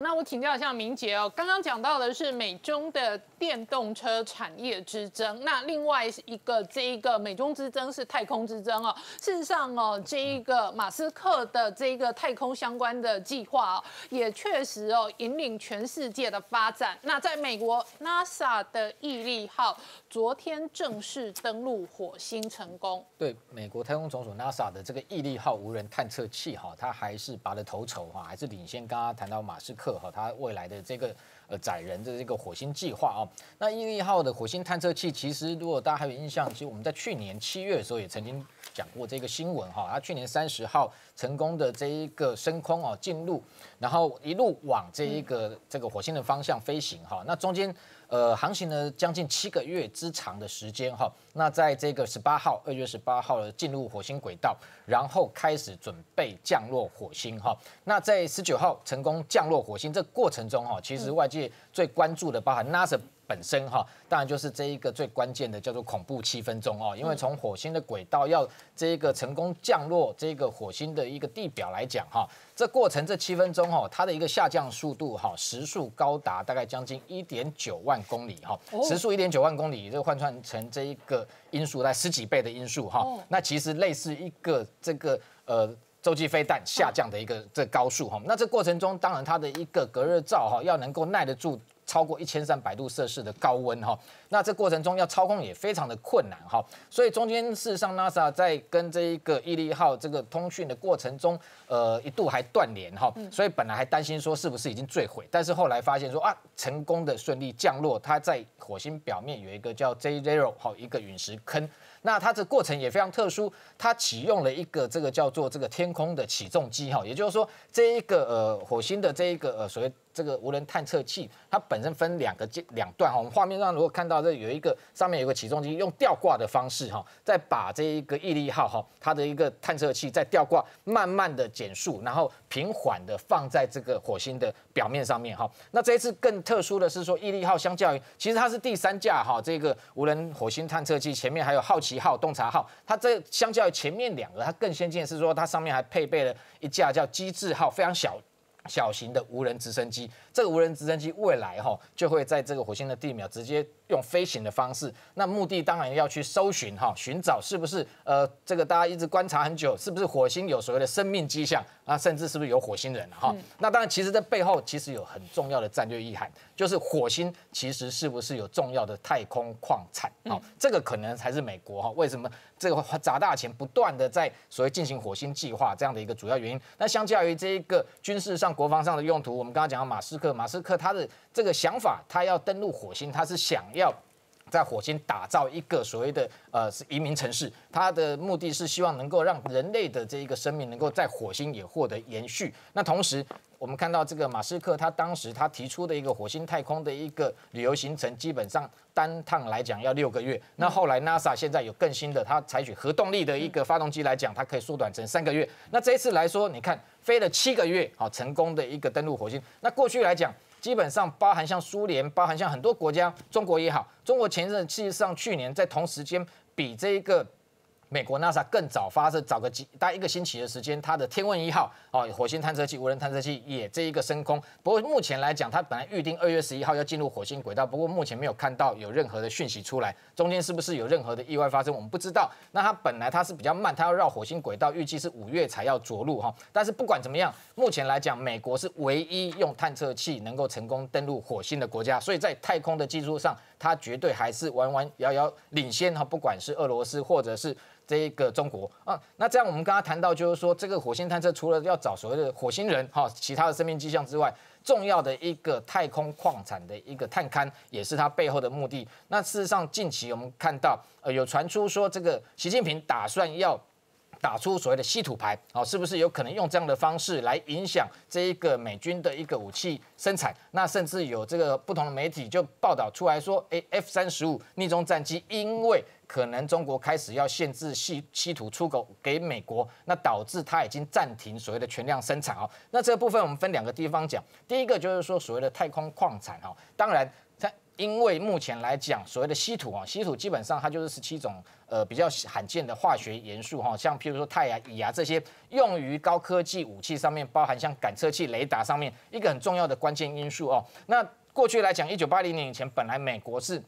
那我请教一下明杰哦，刚刚讲到的是美中的电动车产业之争，那另外一个这一个美中之争是太空之争哦。事实上哦，这一个马斯克的这一个太空相关的计划哦，也确实哦引领全世界的发展。那在美国 NASA 的毅力号昨天正式登陆火星成功。对，美国太空总署 NASA 的这个毅力号无人探测器哈，它还是拔了头筹哈，还是领先刚刚谈到马斯克。哈，它未来的这个呃载人的这个火星计划啊，那毅力号的火星探测器，其实如果大家还有印象，其实我们在去年七月的时候也曾经讲过这个新闻哈，它去年三十号成功的这一个升空哦进入，然后一路往这一个这个火星的方向飞行哈，那中间。呃，航行了将近七个月之长的时间哈，那在这个十八号，二月十八号的进入火星轨道，然后开始准备降落火星哈。那在十九号成功降落火星这过程中哈，其实外界最关注的包含 NASA。本身哈，当然就是这一个最关键的叫做恐怖七分钟哦，因为从火星的轨道要这一个成功降落这个火星的一个地表来讲哈，这过程这七分钟哈，它的一个下降速度哈，时速高达大概将近一点九万公里哈，时速一点九万公里，这换算成这一个音速在十几倍的音速哈，那其实类似一个这个呃洲际飞弹下降的一个这高速哈，那这过程中当然它的一个隔热罩哈要能够耐得住。超过一千三百度摄氏的高温哈，那这过程中要操控也非常的困难哈，所以中间事实上 NASA 在跟这一个毅力号这个通讯的过程中，呃一度还断联哈，所以本来还担心说是不是已经坠毁，但是后来发现说啊成功的顺利降落，它在火星表面有一个叫 J Zero 好一个陨石坑。那它这过程也非常特殊，它启用了一个这个叫做这个天空的起重机哈，也就是说这一个呃火星的这一个呃所谓这个无人探测器，它本身分两个阶两段哈。我们画面上如果看到这有一个上面有个起重机，用吊挂的方式哈，再把这一个毅力号哈它的一个探测器在吊挂慢慢的减速，然后平缓的放在这个火星的表面上面哈。那这一次更特殊的是说毅力号相较于其实它是第三架哈这个无人火星探测器前面还有好奇。号洞察号，它这相较于前面两个，它更先进是说，它上面还配备了一架叫机智号，非常小小型的无人直升机。这个无人直升机未来哈，就会在这个火星的地表直接。用飞行的方式，那目的当然要去搜寻哈，寻找是不是呃，这个大家一直观察很久，是不是火星有所谓的生命迹象啊，甚至是不是有火星人哈？那当然，其实这背后其实有很重要的战略意涵，就是火星其实是不是有重要的太空矿产？好，这个可能才是美国哈，为什么这个砸大钱不断的在所谓进行火星计划这样的一个主要原因？那相较于这一个军事上、国防上的用途，我们刚刚讲到马斯克，马斯克他的这个想法，他要登陆火星，他是想。要在火星打造一个所谓的呃是移民城市，它的目的是希望能够让人类的这一个生命能够在火星也获得延续。那同时，我们看到这个马斯克他当时他提出的一个火星太空的一个旅游行程，基本上单趟来讲要六个月。那后来 NASA 现在有更新的，它采取核动力的一个发动机来讲，它可以缩短成三个月。那这一次来说，你看飞了七个月，好成功的一个登陆火星。那过去来讲。基本上包含像苏联，包含像很多国家，中国也好，中国前一阵事实上去年在同时间比这一个。美国 NASA 更早发射，早个几大概一个星期的时间，它的天问一号哦，火星探测器、无人探测器也这一个升空。不过目前来讲，它本来预定二月十一号要进入火星轨道，不过目前没有看到有任何的讯息出来。中间是不是有任何的意外发生，我们不知道。那它本来它是比较慢，它要绕火星轨道，预计是五月才要着陆哈。但是不管怎么样，目前来讲，美国是唯一用探测器能够成功登陆火星的国家，所以在太空的技术上，它绝对还是完完遥遥领先哈。不管是俄罗斯或者是。这一个中国啊，那这样我们刚刚谈到，就是说这个火星探测除了要找所谓的火星人哈，其他的生命迹象之外，重要的一个太空矿产的一个探勘，也是它背后的目的。那事实上，近期我们看到，呃，有传出说这个习近平打算要打出所谓的稀土牌，哦，是不是有可能用这样的方式来影响这一个美军的一个武器生产？那甚至有这个不同的媒体就报道出来说，哎，F 三十五逆中战机因为可能中国开始要限制稀稀土出口给美国，那导致它已经暂停所谓的全量生产哦。那这个部分我们分两个地方讲，第一个就是说所谓的太空矿产哦，当然因为目前来讲，所谓的稀土啊，稀土基本上它就是十七种呃比较罕见的化学元素哈，像譬如说钛啊、乙啊这些用于高科技武器上面，包含像感测器、雷达上面一个很重要的关键因素哦。那过去来讲，一九八零年以前，本来美国是。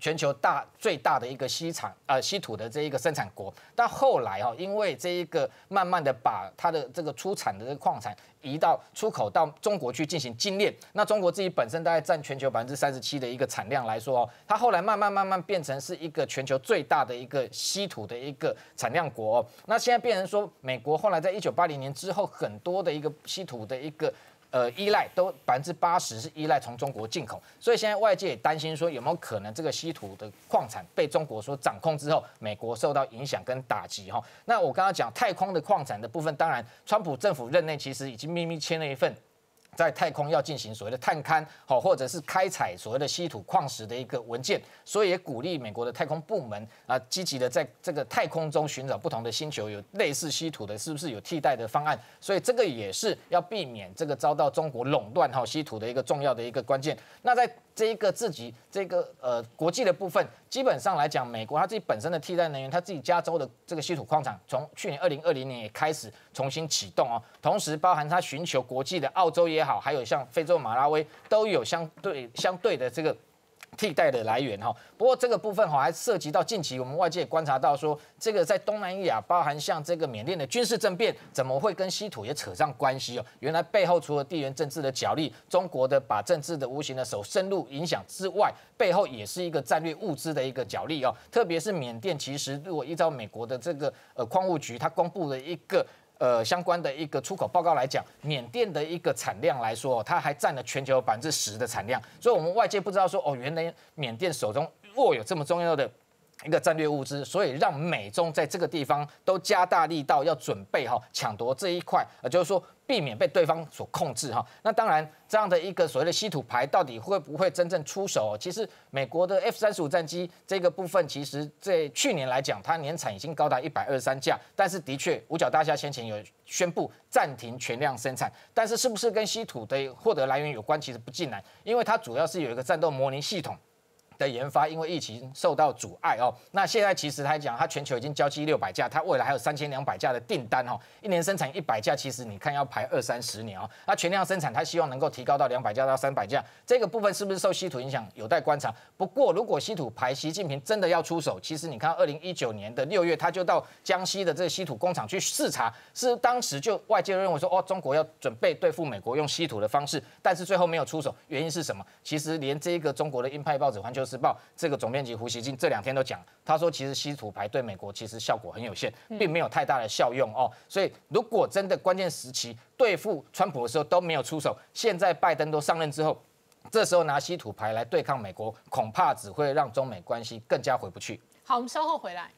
全球大最大的一个稀产呃稀土的这一个生产国，但后来哈，因为这一个慢慢的把它的这个出产的这个矿产移到出口到中国去进行精炼，那中国自己本身大概占全球百分之三十七的一个产量来说哦，它后来慢慢慢慢变成是一个全球最大的一个稀土的一个产量国，那现在变成说美国后来在一九八零年之后，很多的一个稀土的一个。呃，依赖都百分之八十是依赖从中国进口，所以现在外界也担心说有没有可能这个稀土的矿产被中国所掌控之后，美国受到影响跟打击哈。那我刚刚讲太空的矿产的部分，当然，川普政府任内其实已经秘密签了一份。在太空要进行所谓的探勘，好，或者是开采所谓的稀土矿石的一个文件，所以也鼓励美国的太空部门啊，积极的在这个太空中寻找不同的星球，有类似稀土的，是不是有替代的方案？所以这个也是要避免这个遭到中国垄断哈稀土的一个重要的一个关键。那在这一个自己这个呃国际的部分，基本上来讲，美国它自己本身的替代能源，它自己加州的这个稀土矿场，从去年二零二零年也开始重新启动哦。同时，包含它寻求国际的澳洲也好，好还有像非洲马拉维都有相对相对的这个。替代的来源哈，不过这个部分哈还涉及到近期我们外界观察到说，这个在东南亚，包含像这个缅甸的军事政变，怎么会跟稀土也扯上关系哦？原来背后除了地缘政治的角力，中国的把政治的无形的手深入影响之外，背后也是一个战略物资的一个角力哦。特别是缅甸，其实如果依照美国的这个呃矿务局，它公布了一个。呃，相关的一个出口报告来讲，缅甸的一个产量来说，它还占了全球百分之十的产量，所以我们外界不知道说，哦，原来缅甸手中握有这么重要的。一个战略物资，所以让美中在这个地方都加大力道，要准备哈抢夺这一块，呃，就是说避免被对方所控制哈。那当然，这样的一个所谓的稀土牌到底会不会真正出手？其实美国的 F 三十五战机这个部分，其实在去年来讲，它年产已经高达一百二十三架，但是的确五角大厦先前有宣布暂停全量生产，但是是不是跟稀土的获得来源有关？其实不尽然，因为它主要是有一个战斗模拟系统。的研发因为疫情受到阻碍哦，那现在其实他讲，他全球已经交机六百架，他未来还有三千两百架的订单哦，一年生产一百架，其实你看要排二三十年哦，那全量生产，他希望能够提高到两百架到三百架，这个部分是不是受稀土影响有待观察。不过如果稀土排习近平真的要出手，其实你看二零一九年的六月，他就到江西的这个稀土工厂去视察，是当时就外界认为说，哦，中国要准备对付美国用稀土的方式，但是最后没有出手，原因是什么？其实连这个中国的鹰派报纸环球。时报这个总编辑胡锡进这两天都讲，他说其实稀土牌对美国其实效果很有限，并没有太大的效用哦。所以如果真的关键时期对付川普的时候都没有出手，现在拜登都上任之后，这时候拿稀土牌来对抗美国，恐怕只会让中美关系更加回不去。好，我们稍后回来。